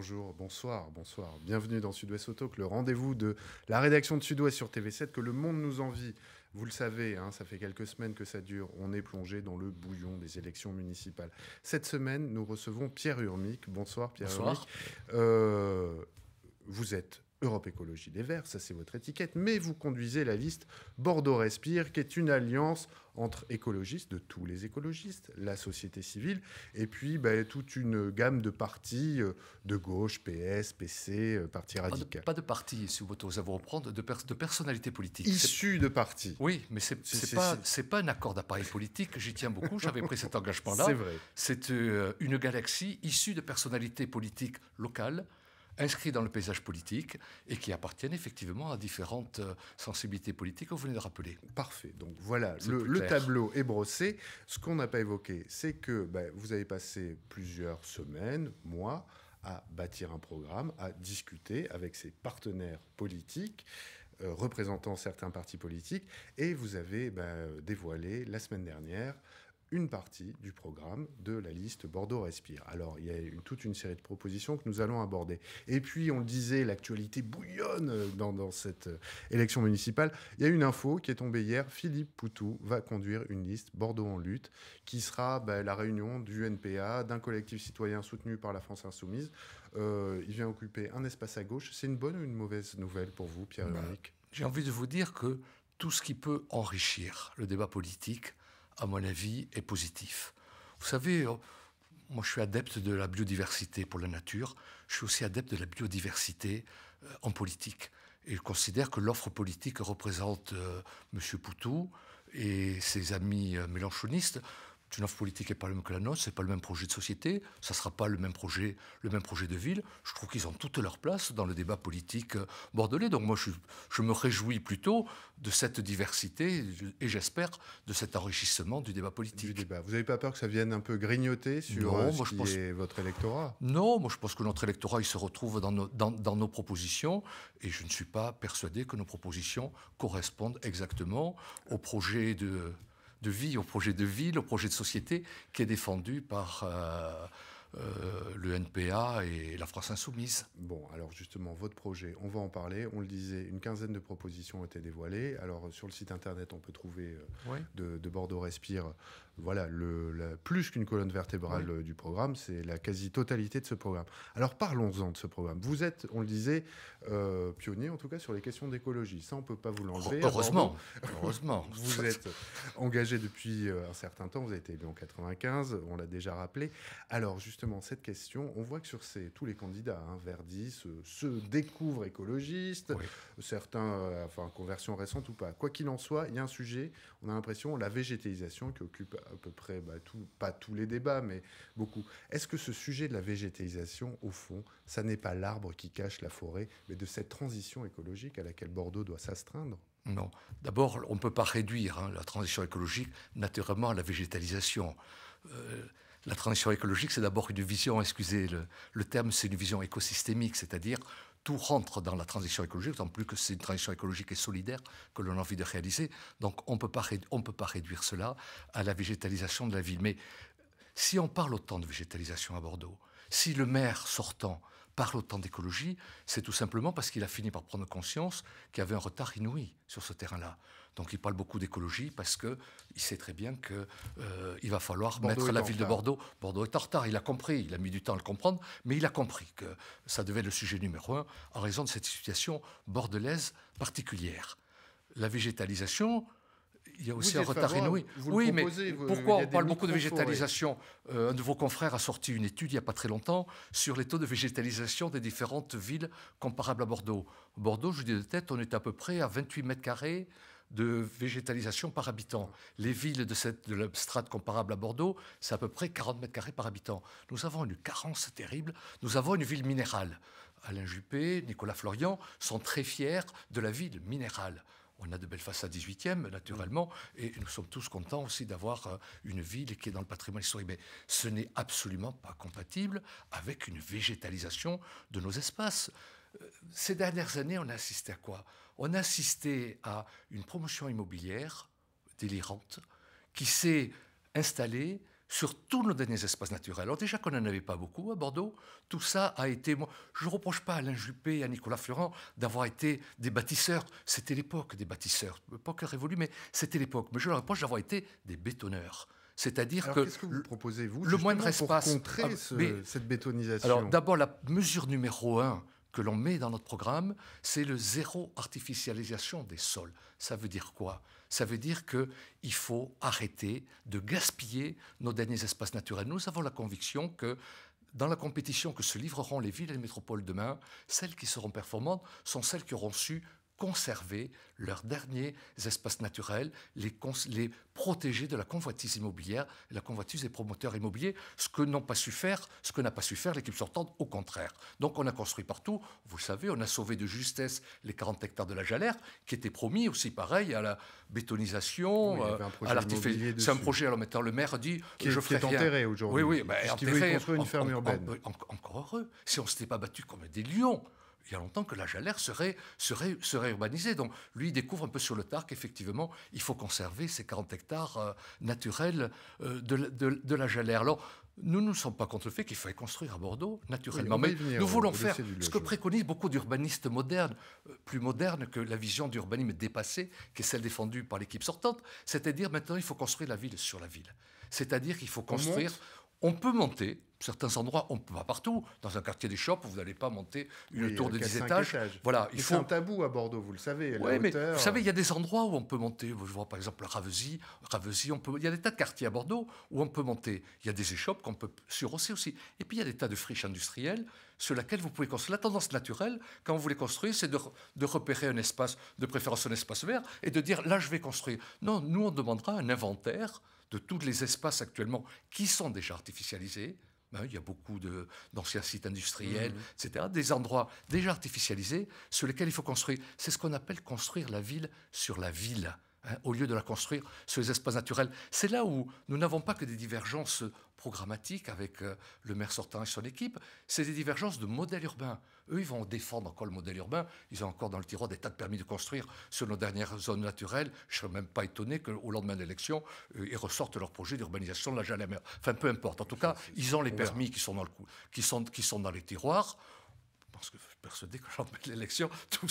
bonjour, bonsoir, bonsoir. Bienvenue dans Sud-Ouest Auto, le rendez-vous de la rédaction de Sud-Ouest sur TV7, que le monde nous envie. Vous le savez, hein, ça fait quelques semaines que ça dure. On est plongé dans le bouillon des élections municipales. Cette semaine, nous recevons Pierre Urmic. Bonsoir, Pierre bonsoir. Euh, vous êtes Europe Écologie Les Verts, ça c'est votre étiquette, mais vous conduisez la liste Bordeaux Respire, qui est une alliance entre écologistes, de tous les écologistes, la société civile, et puis bah, toute une gamme de partis euh, de gauche, PS, PC, euh, Parti Radical. Pas de, partis, si vous vous reprendre, de, de personnalités politiques. Issus de partis. Oui, mais c'est pas, pas un accord d'appareil politique, j'y tiens beaucoup, j'avais pris cet engagement-là. C'est vrai. C'est euh, une galaxie issue de personnalités politiques locales, inscrits dans le paysage politique et qui appartiennent effectivement à différentes euh, sensibilités politiques que vous venez de rappeler. Parfait. Donc voilà, le, tableau est brossé. Ce qu'on n'a pas évoqué, c'est que ben, vous avez passé plusieurs semaines, mois, à bâtir un programme, à discuter avec ses partenaires politiques euh, représentant certains partis politiques, et vous avez ben, dévoilé la semaine dernière une partie du programme de la liste Bordeaux Respire. Alors, il y a toute une série de propositions que nous allons aborder. Et puis, on le disait, l'actualité bouillonne dans, cette euh, élection municipale. Il y a une info qui est tombée hier. Philippe Poutou va conduire une liste Bordeaux en lutte, qui sera bah, la réunion du NPA, d'un collectif citoyen soutenu par la France Insoumise. Euh, il vient occuper un espace à gauche. C'est une bonne ou une mauvaise nouvelle pour vous, Pierre bah, J'ai envie de vous dire que tout ce qui peut enrichir le débat politique à mon avis, est positif. Vous savez, euh, moi je suis adepte de la biodiversité pour la nature, je suis aussi adepte de la biodiversité euh, en politique. Et je considère que l'offre politique représente euh, M. Poutou et ses amis mélanchonistes une offre politique n'est pas la même que la nôtre, c'est pas le même projet de société, ça sera pas le même projet, le même projet de ville. Je trouve qu'ils ont toute leur place dans le débat politique euh, bordelais. Donc moi, je, je me réjouis plutôt de cette diversité et j'espère de cet enrichissement du débat politique. Du débat. Vous n'avez pas peur que ça vienne un peu grignoter sur euh, ce qui est votre électorat? Non, moi je pense que notre électorat il se retrouve dans nos, dans, dans nos propositions et je ne suis pas persuadé que nos propositions correspondent exactement au projet de de vie, au projet de ville, au projet de société qui est défendu par euh, euh, le NPA et la France Insoumise. Bon, alors justement, votre projet, on va en parler. On le disait, une quinzaine de propositions ont été dévoilées. Alors sur le site internet, on peut trouver euh, de, Bordeaux Respire, voilà, le, plus qu'une colonne vertébrale du programme, c'est la quasi-totalité de ce programme. Alors parlons-en de ce programme. Vous êtes, on le disait, euh, pionnier en tout cas sur les questions d'écologie. Ça, on ne peut pas vous l'enlever. Heureusement, heureusement. vous êtes engagé depuis un certain temps. Vous avez été élu en 95, on l'a déjà rappelé. Alors justement, justement cette question, on voit que sur ces, tous les candidats, hein, Verdi se, découvrent écologistes, certains, euh, enfin, conversion récente ou pas. Quoi qu'il en soit, il y a un sujet, on a l'impression, la végétalisation qui occupe à peu près, bah, tout, pas tous les débats, mais beaucoup. Est-ce que ce sujet de la végétalisation, au fond, ça n'est pas l'arbre qui cache la forêt, mais de cette transition écologique à laquelle Bordeaux doit s'astreindre? Non. D'abord, on ne peut pas réduire hein, la transition écologique naturellement à la végétalisation. Euh, la transition écologique, c'est d'abord une vision, excusez le, terme, c'est une vision écosystémique, c'est-à-dire tout rentre dans la transition écologique, d'autant plus que c'est une transition écologique et solidaire que l'on a envie de réaliser. Donc on ne peut pas réduire cela à la végétalisation de la ville. Mais si on parle autant de végétalisation à Bordeaux, si le maire sortant parle autant d'écologie, c'est tout simplement parce qu'il a fini par prendre conscience qu'il y avait un retard inouï sur ce terrain-là. Donc il parle beaucoup d'écologie parce qu'il sait très bien qu'il euh, va falloir mettre la ville de Bordeaux. Bordeaux est en retard, il a compris, il a mis du temps à le comprendre, mais il a compris que ça devait être le sujet numéro un en raison de cette situation bordelaise particulière. La végétalisation, il y a aussi un retard inouï. Oui, mais pourquoi on parle beaucoup de végétalisation? Euh, Un de vos confrères a sorti une étude il n'y a pas très longtemps sur les taux de végétalisation des différentes villes comparables à Bordeaux. Bordeaux, je dis de tête, on est à peu près à 28 mètres carrés de végétalisation par habitant. Les villes de, cette, comparable à Bordeaux, c'est à peu près 40 mètres carrés par habitant. Nous avons une carence terrible. Nous avons une ville minérale. Alain Juppé, Nicolas Florian sont très fiers de la ville minérale. On a de belles façades 18e, naturellement, et nous sommes tous contents aussi d'avoir euh, une ville qui est dans le patrimoine historique. Mais ce n'est absolument pas compatible avec une végétalisation de nos espaces. Ces dernières années, on a assisté à quoi? On a assisté à une promotion immobilière délirante qui s'est installée sur tous nos derniers espaces naturels. Alors déjà qu'on n'en avait pas beaucoup à Bordeaux, tout ça a été... Moi, je ne reproche pas à Alain Juppé et à Nicolas Florent d'avoir été des bâtisseurs. C'était l'époque des bâtisseurs. L'époque révolue, mais c'était l'époque. Mais je leur reproche d'avoir été des bétonneurs. C'est-à-dire que, qu'est-ce que vous proposez vous le moindre espace pour contrer ah, cette bétonisation? Alors d'abord la mesure numéro un que l'on met dans notre programme, c'est le zéro artificialisation des sols. Ça veut dire quoi? Ça veut dire qu'il faut arrêter de gaspiller nos derniers espaces naturels. Nous avons la conviction que dans la compétition que se livreront les villes et les métropoles demain, celles qui seront performantes sont celles qui auront su conserver leurs derniers espaces naturels, les, les protéger de la convoitise immobilière la convoitise des promoteurs immobiliers, ce que n'ont pas su faire, ce que n'a pas su faire l'équipe sortante, au contraire. Donc on a construit partout, vous savez, on a sauvé de justesse les 40 hectares de la Jalère, qui étaient promis aussi pareil à la bétonisation, euh, à l'artificialisation. C'est un projet, alors maintenant le maire dit qui, je qui est enterré aujourd'hui. Oui, oui, bah, enterré, construire une ferme urbaine. encore heureux, si on ne s'était pas battu comme des lions il y a longtemps que la Jalère serait, serait, serait urbanisée. Donc lui, il découvre un peu sur le tard qu'effectivement, il faut conserver ces 40 hectares euh, naturels euh, de, de, de, la Jalère. Alors, nous ne sommes pas contre le fait qu'il faille construire à Bordeaux, naturellement. mais nous voulons faire ce que préconisent beaucoup d'urbanistes modernes, euh, plus modernes que la vision d'urbanisme dépassée, qui est celle défendue par l'équipe sortante. C'est-à-dire, maintenant, il faut construire la ville sur la ville. C'est-à-dire qu'il faut construire... On peut monter, certains endroits, on peut pas partout. Dans un quartier des shops, vous n'allez pas monter une tour de 10 étages. Voilà, il faut... C'est un tabou à Bordeaux, vous le savez. Mais vous savez, il y a des endroits où on peut monter. Je vois par exemple Ravesy. Ravesy on peut... il y a des tas de quartiers à Bordeaux où on peut monter. Il y a des échoppes qu'on peut surrosser aussi. Et puis il y a des tas de friches industrielles sur lesquelles vous pouvez construire. La tendance naturelle, quand vous voulez construire, c'est de, de repérer un espace, de préférence un espace vert, et de dire là, je vais construire. Non, nous, on demandera un inventaire de tous les espaces actuellement qui sont déjà artificialisés. Ben, il y a beaucoup d'anciens sites industriels, mmh. etc. Des endroits déjà artificialisés sur lesquels il faut construire. C'est ce qu'on appelle construire la ville sur la ville. Hein, au lieu de la construire sur les espaces naturels. C'est là où nous n'avons pas que des divergences programmatiques avec euh, le maire sortant et son équipe, c'est des divergences de modèles urbains. Eux, ils vont défendre encore le modèle urbain. Ils ont encore dans le tiroir des tas de permis de construire sur nos dernières zones naturelles. Je ne serais même pas étonné qu'au lendemain de l'élection, euh, ils ressortent leur projet d'urbanisation de la Jalais. Enfin, peu importe. En tout cas, ils ont les permis qui sont dans, le qui sont, qui sont dans les tiroirs parce que je suis persuadé que lors de l'élection, tout,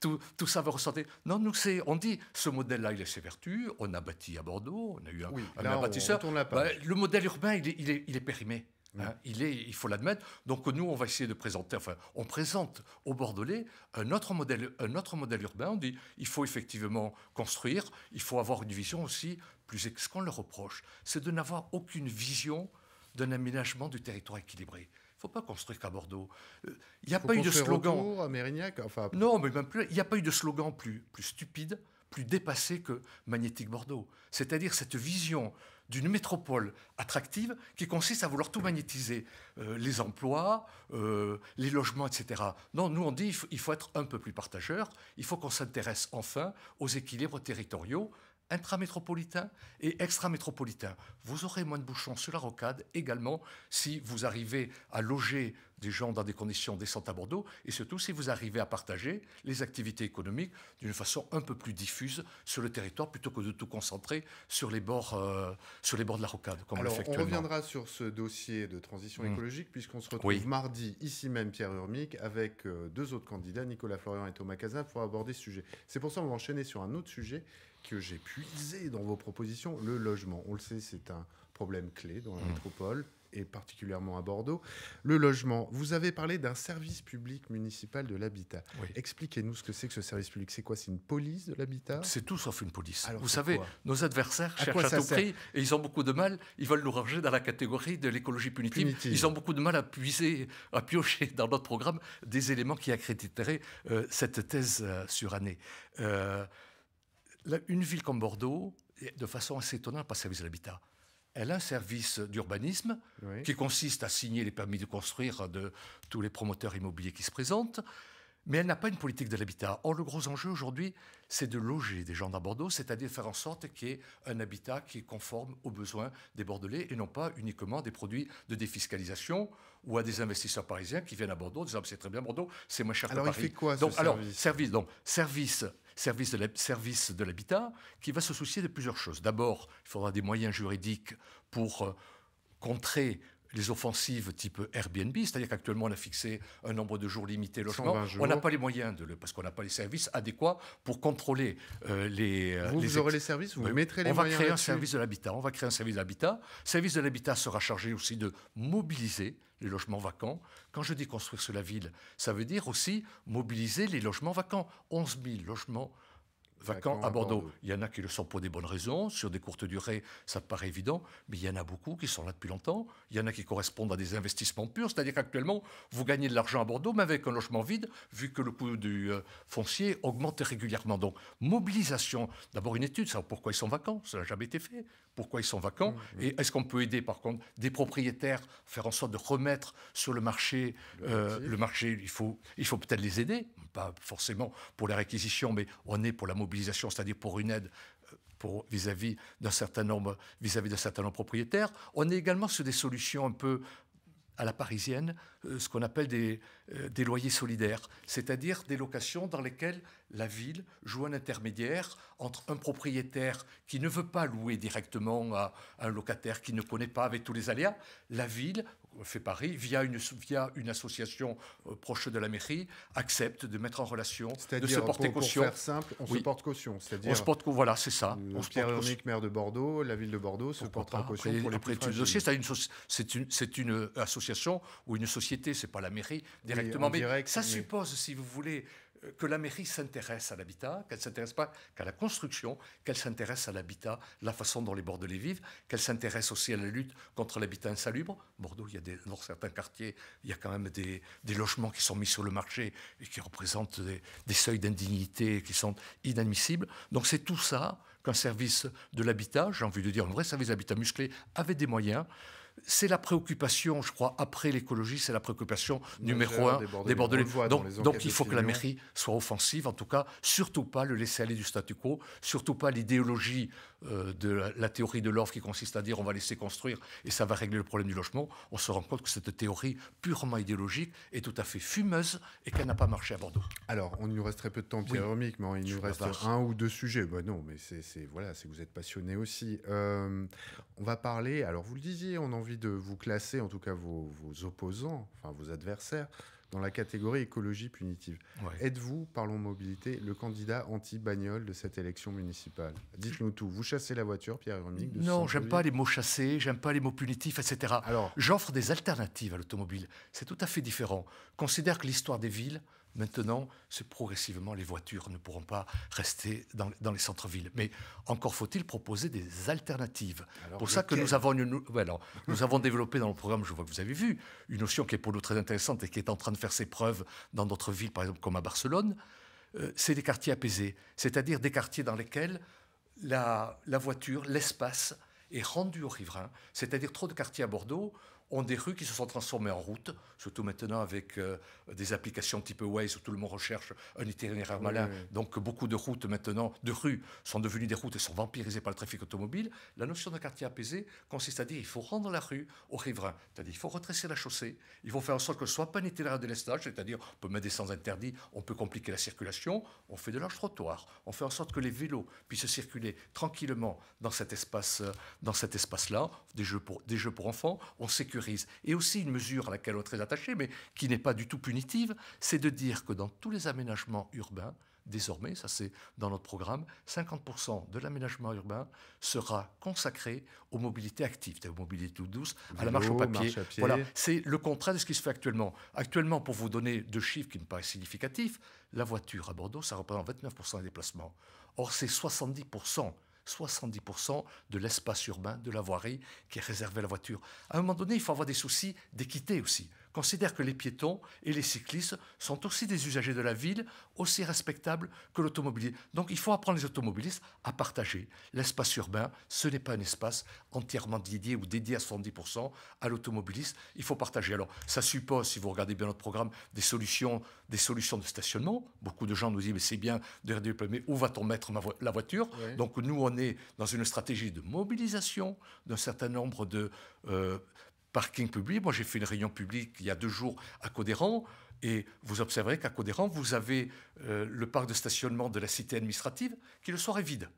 tout, tout, ça va ressortir. Non, nous, c'est, on dit, ce modèle-là, il a ses vertus. On a bâti à Bordeaux, on a eu un, un bâtisseur. Bah, le modèle urbain, il est, il est, il est périmé. Hein. il, est, il faut l'admettre. Donc nous, on va essayer de présenter, enfin, on présente aux Bordelais un autre modèle, un autre modèle urbain. On dit, il faut effectivement construire, il faut avoir une vision aussi plus. Ce qu'on leur reproche, c'est de n'avoir aucune vision d'un aménagement du territoire équilibré. Il ne faut pas construire qu'à Bordeaux. Euh, il n'y a pas eu de slogan. à Mérignac, enfin... Non, mais même plus. Il n'y a pas eu de slogan plus, plus stupide, plus dépassé que Magnétique Bordeaux. C'est-à-dire cette vision d'une métropole attractive qui consiste à vouloir tout magnétiser, euh, les emplois, euh, les logements, etc. Non, nous on dit il faut être un peu plus partageur, il faut qu'on s'intéresse enfin aux équilibres territoriaux, intramétropolitain et extramétropolitain. Vous aurez moins de bouchons sur la rocade également si vous arrivez à loger des gens dans des conditions décentes à Bordeaux et surtout si vous arrivez à partager les activités économiques d'une façon un peu plus diffuse sur le territoire plutôt que de tout concentrer sur les bords, euh, sur les bords de la rocade. Comme Alors, on, reviendra sur ce dossier de transition mmh. écologique puisqu'on se retrouve mardi ici même, Pierre Urmic, avec euh, deux autres candidats, Nicolas Florian et Thomas Cazin, pour aborder ce sujet. C'est pour ça qu'on va enchaîner sur un autre sujet que j'ai puisé dans vos propositions, le logement. On le sait, c'est un problème clé dans la mmh. métropole et particulièrement à Bordeaux. Le logement, vous avez parlé d'un service public municipal de l'habitat. Expliquez-nous ce que c'est que ce service public. C'est quoi C'est une police de l'habitat? C'est tout sauf une police. vous savez, nos adversaires cherchent à tout prix et ils ont beaucoup de mal. Ils veulent nous ranger dans la catégorie de l'écologie punitive. Ils ont beaucoup de mal à puiser, à piocher dans notre programme des éléments qui accréditeraient euh, cette thèse euh, surannée. Euh, une ville comme Bordeaux, de façon assez étonnante, pas service de l'habitat. Elle a un service d'urbanisme qui consiste à signer les permis de construire de tous les promoteurs immobiliers qui se présentent. mais elle n'a pas une politique de l'habitat. Or, le gros enjeu aujourd'hui, c'est de loger des gens dans Bordeaux, c'est-à-dire faire en sorte qu'il y ait un habitat qui est conforme aux besoins des Bordelais et non pas uniquement des produits de défiscalisation ou à des investisseurs parisiens qui viennent à Bordeaux en disant c'est très bien Bordeaux, c'est moins cher alors que Paris. Alors il fait quoi ce donc, service? alors, service, donc, service service de, l'habitat qui va se soucier de plusieurs choses. D'abord, il faudra des moyens juridiques pour euh, contrer les offensives type Airbnb, c'est-à-dire qu'actuellement on a fixé un nombre de jours limité logement. On n'a pas les moyens de le, parce qu'on n'a pas les services adéquats pour contrôler euh, les. Euh, vous, les aurez les services, vous mettrez les on moyens. On va créer un service de l'habitat. On va créer un service de l'habitat. Le service de l'habitat sera chargé aussi de mobiliser les logements vacants. Quand je dis construire sur la ville, ça veut dire aussi mobiliser les logements vacants. 11 000 logements vacants à Bordeaux. Il y en a qui le sont pour des bonnes raisons, sur des courtes durées, ça paraît évident, mais il y en a beaucoup qui sont là depuis longtemps. Il y en a qui correspondent à des investissements purs, c'est-à-dire qu'actuellement, vous gagnez de l'argent à Bordeaux, mais avec un logement vide, vu que le coût du euh, foncier augmente régulièrement. Donc, mobilisation, d'abord une étude, savoir pourquoi ils sont vacants, ça n'a jamais été fait. Pourquoi ils sont vacants mmh, mmh. Et est-ce qu'on peut aider, par contre, des propriétaires, faire en sorte de remettre sur le marché, le, euh, marché, il faut, il faut peut-être les aider, pas forcément pour la réquisition, mais on est pour la mobilisation, c'est-à-dire pour une aide euh, vis-à-vis d'un certain nombre vis-à-vis d'un certain nombre de propriétaires. On est également sur des solutions un peu à la parisienne, ce qu'on appelle des, euh, des, loyers solidaires, c'est-à-dire des locations dans lesquelles la ville joue un intermédiaire entre un propriétaire qui ne veut pas louer directement à un locataire qui ne connaît pas avec tous les aléas. La ville fait Paris, via une, via une association euh, proche de la mairie, accepte de mettre en relation, de se porter pour, caution. Pour faire simple, on se porte caution. C'est-à-dire, on se porte voilà, c'est ça. on Pierre Urmic, maire de Bordeaux, la ville de Bordeaux se porte en caution après, pour les après, plus dossier, c'est une, une, une, association ou une société, c'est pas la mairie directement, mais direct, ça suppose, si vous voulez, que la mairie s'intéresse à l'habitat, qu'elle ne s'intéresse pas qu'à la construction, qu'elle s'intéresse à l'habitat, la façon dont les Bordelais vivent, qu'elle s'intéresse aussi à la lutte contre l'habitat insalubre. Bordeaux, il y a des, dans certains quartiers, il y a quand même des, des, logements qui sont mis sur le marché et qui représentent des, des seuils d'indignité qui sont inadmissibles. Donc c'est tout ça qu'un service de l'habitat, j'ai envie de dire un vrai service d'habitat musclé, avec des moyens, c'est la préoccupation, je crois, après l'écologie, c'est la préoccupation numéro un des Bordelais. Donc, il faut que la mairie soit offensive, en tout cas, surtout pas le laisser aller du statu quo, surtout pas l'idéologie euh, de la, théorie de l'offre qui consiste à dire on va laisser construire et ça va régler le problème du logement. On se rend compte que cette théorie purement idéologique est tout à fait fumeuse et qu'elle n'a pas marché à Bordeaux. Alors, on nous reste très peu de temps, Pierre oui. mais il nous reste un ou deux sujets. Ben non, mais c'est voilà, c'est vous êtes passionné aussi. Euh, on va parler. Alors, vous le disiez, on a envie de vous classer, en tout cas vos, vos opposants, enfin vos adversaires, dans la catégorie écologie punitive. Ouais. Êtes-vous, parlons mobilité, le candidat anti-bagnole de cette élection municipale? Dites-nous tout. Vous chassez la voiture, Pierre Urmic Non, j'aime pas les mots chassés, j'aime pas les mots punitifs, etc. Alors, J'offre des alternatives à l'automobile. C'est tout à fait différent. Considère que l'histoire des villes, Maintenant, c'est progressivement, les voitures ne pourront pas rester dans, dans les centres-villes. Mais encore faut-il proposer des alternatives. Alors, pour ça que nous avons, une, alors, nous avons développé dans le programme, je vois que vous avez vu, une notion qui est pour nous très intéressante et qui est en train de faire ses preuves dans d'autres villes, par exemple comme à Barcelone. Euh, c'est des quartiers apaisés, c'est-à-dire des quartiers dans lesquels la, la voiture, l'espace est rendu aux riverains. C'est-à-dire trop de quartiers à Bordeaux ont des rues qui se sont transformées en routes, surtout maintenant avec euh, des applications type Waze où tout le monde recherche un itinéraire malin. Oui, oui. Donc beaucoup de routes maintenant, de rues, sont devenues des routes et sont vampirisées par le trafic automobile. La notion de quartier apaisé consiste à dire il faut rendre la rue aux riverains. C'est-à-dire il faut retresser la chaussée, il faut faire en sorte que ce ne soit pas un itinéraire de l'estage, c'est-à-dire on peut mettre des sens interdits, on peut compliquer la circulation, on fait de larges trottoirs, on fait en sorte que les vélos puissent circuler tranquillement dans cet espace, dans cet espace-là, des jeux pour, des jeux pour enfants, on sécurise et aussi une mesure à laquelle on est très attaché, mais qui n'est pas du tout punitive, c'est de dire que dans tous les aménagements urbains, désormais, ça c'est dans notre programme, 50% de l'aménagement urbain sera consacré aux mobilités actives, aux mobilités tout douces, à la marche au papier. Marche à pied. Voilà, c'est le contraire de ce qui se fait actuellement. Actuellement, pour vous donner deux chiffres qui me paraissent significatifs, la voiture à Bordeaux, ça représente 29% des déplacements. Or, c'est 70% 70% de l'espace urbain, de la voirie qui est réservé à la voiture. À un moment donné, il faut avoir des soucis d'équité aussi. Considère que les piétons et les cyclistes sont aussi des usagers de la ville, aussi respectables que l'automobilier. Donc il faut apprendre les automobilistes à partager. L'espace urbain, ce n'est pas un espace entièrement dédié ou dédié à 70% à l'automobiliste. Il faut partager. Alors ça suppose, si vous regardez bien notre programme, des solutions, des solutions de stationnement. Beaucoup de gens nous disent, mais c'est bien de réduire mais où va-t-on mettre la voiture? Donc nous, on est dans une stratégie de mobilisation d'un certain nombre de euh, parkings publics. Moi, j'ai fait une réunion publique il y a deux jours à Codéran. Et vous observerez qu'à Codéran, vous avez euh, le parc de stationnement de la cité administrative qui le soir vide.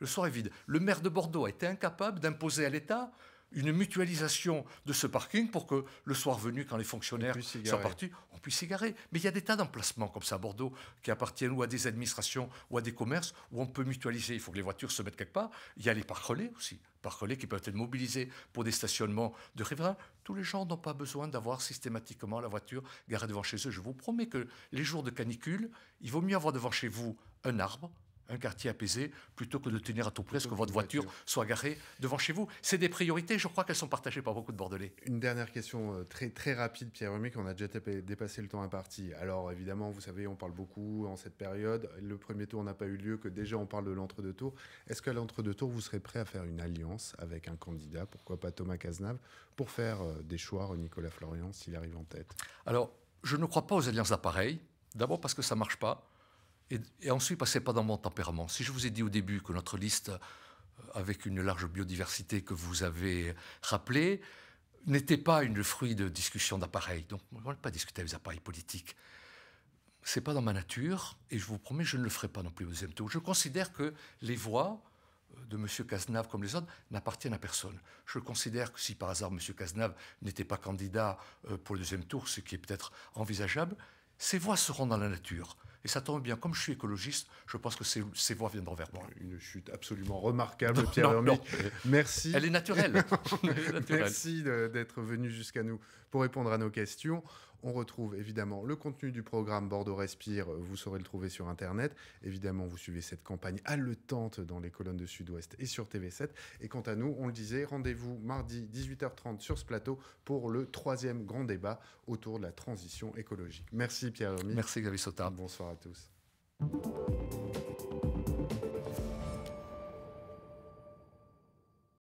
Le soir est vide. Le maire de Bordeaux a été incapable d'imposer à l'État une mutualisation de ce parking pour que le soir venu, quand les fonctionnaires sont partis, on puisse s'y garer. Mais il y a des tas d'emplacements comme ça à Bordeaux qui appartiennent ou à des administrations ou à des commerces où on peut mutualiser. Il faut que les voitures se mettent quelque part. Il y a les parcs relais aussi, parcs relais qui peuvent être mobilisés pour des stationnements de riverains. Tous les gens n'ont pas besoin d'avoir systématiquement la voiture garée devant chez eux. Je vous promets que les jours de canicule, il vaut mieux avoir devant chez vous un arbre, un quartier apaisé plutôt que de tenir à tout prix que votre voiture soit garée devant chez vous. C'est des priorités, je crois qu'elles sont partagées par beaucoup de Bordelais. Une dernière question euh, très, très rapide, Pierre Remic, on a déjà dépassé le temps imparti. Alors évidemment, vous savez, on parle beaucoup en cette période. Le premier tour n'a pas eu lieu, que déjà on parle de l'entre-deux tours. Est-ce qu'à l'entre-deux tours, vous serez prêt à faire une alliance avec un candidat, pourquoi pas Thomas Cazenave, pour faire euh, des choix, Nicolas Florian, s'il arrive en tête? Alors, je ne crois pas aux alliances d'appareil. D'abord parce que ça ne marche pas. Et, ensuite, ce n'est pas dans mon tempérament. Si je vous ai dit au début que notre liste, euh, avec une large biodiversité que vous avez rappelée, n'était pas une fruit de discussion d'appareils. Donc, on ne va pas discuter avec les appareils politiques. Ce n'est pas dans ma nature, et je vous promets, je ne le ferai pas non plus au deuxième tour. Je considère que les voix euh, de M. Cazenave comme les autres n'appartiennent à personne. Je considère que si par hasard M. Cazenave n'était pas candidat euh, pour le deuxième tour, ce qui est peut-être envisageable, ces voix seront dans la nature. Et ça tombe bien, comme je suis écologiste, je pense que ces, ces voix viendront vers moi. Une chute absolument remarquable, Pierre Hermé. Merci. Elle est naturelle. Merci d'être venu jusqu'à nous pour répondre à nos questions. On retrouve évidemment le contenu du programme Bordeaux Respire. Vous saurez le trouver sur Internet. Évidemment, vous suivez cette campagne haletante dans les colonnes de Sud-Ouest et sur TV7. Et quant à nous, on le disait, rendez-vous mardi 18h30 sur ce plateau pour le troisième grand débat autour de la transition écologique. Merci Pierre Hermy. Merci Xavier Sotard. Bonsoir à tous.